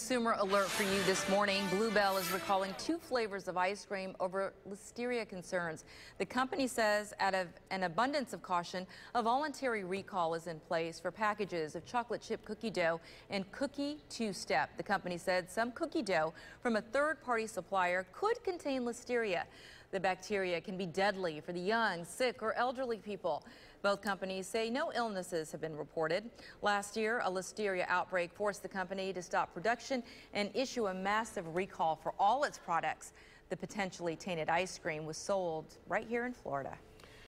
Consumer alert for you this morning. Blue Bell is recalling two flavors of ice cream over listeria concerns. The company says out of an abundance of caution, a voluntary recall is in place for packages of chocolate chip cookie dough and cookie two-step. The company said some cookie dough from a third-party supplier could contain listeria. The bacteria can be deadly for the young, sick, or elderly people. Both companies say no illnesses have been reported. Last year, a listeria outbreak forced the company to stop production and issue a massive recall for all its products. The potentially tainted ice cream was sold right here in Florida.